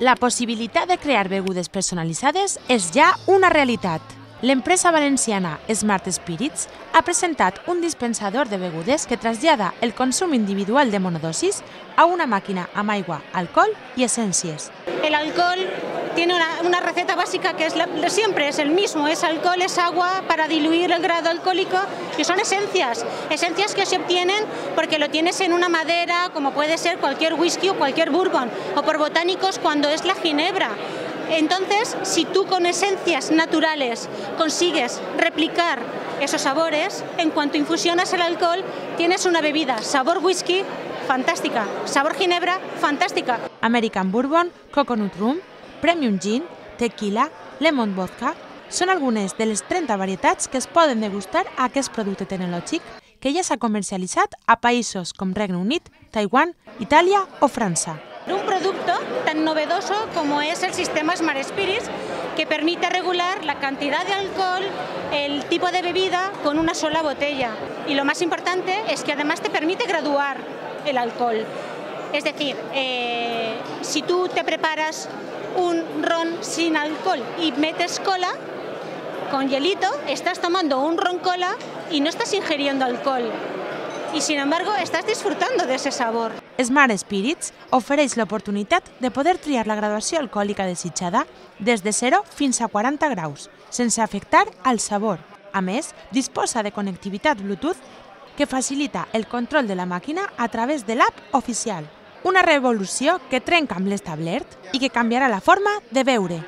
La possibilitat de crear begudes personalitzades és ja una realitat. L'empresa valenciana Smart Spirits ha presentat un dispensador de begudes que trasllada el consum individual de monodosis a una màquina amb aigua, alcohol i essències. El alcohol tiene una, receta básica que es siempre es el mismo, es alcohol, es agua para diluir el grado alcohólico y son esencias, esencias que se obtienen porque lo tienes en una madera como puede ser cualquier whisky o cualquier bourbon o por botánicos cuando es la ginebra. Entonces, si tú con esencias naturales consigues replicar esos sabores, en cuanto infusionas el alcohol, tienes una bebida sabor whisky fantástica, sabor ginebra fantástica. American Bourbon, Coconut Rum, Premium Gin, Tequila, Lemon Vodka són algunes de les 30 varietats que es poden degustar a aquest producte tecnològic que ja s'ha comercialitzat a països com Regne Unit, Taiwan, Itàlia o França. Un producto tan novedoso como es el sistema Smart Spirits que permite regular la cantidad de alcohol, el tipo de bebida con una sola botella. Y lo más importante es que además te permite graduar el alcohol. Es decir, eh, si tú te preparas un ron sin alcohol y metes cola, con hielito, estás tomando un ron cola y no estás ingiriendo alcohol. Y sin embargo, estás disfrutando de ese sabor. Smart Spirits ofereix l'oportunitat de poder triar la graduació alcohòlica desitjada des de 0 fins a 40 graus, sense afectar al sabor. A més, disposa de connectivitat Bluetooth que facilita el control de la màquina a través de l'app oficial. Una revolució que trenca amb l'establert i que canviarà la forma de beure,